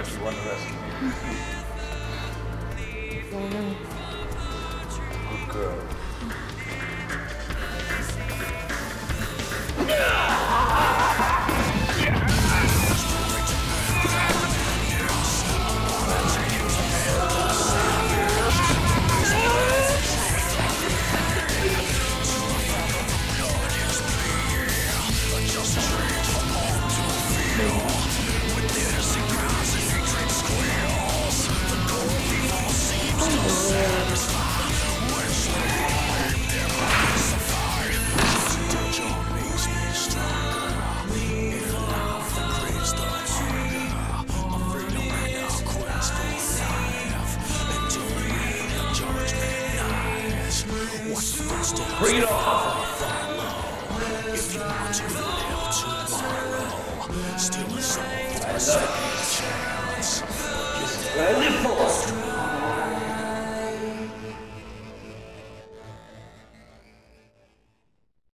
Because you underestimated. Good girl. Bring it on! Still a soul for a second chance. Fall.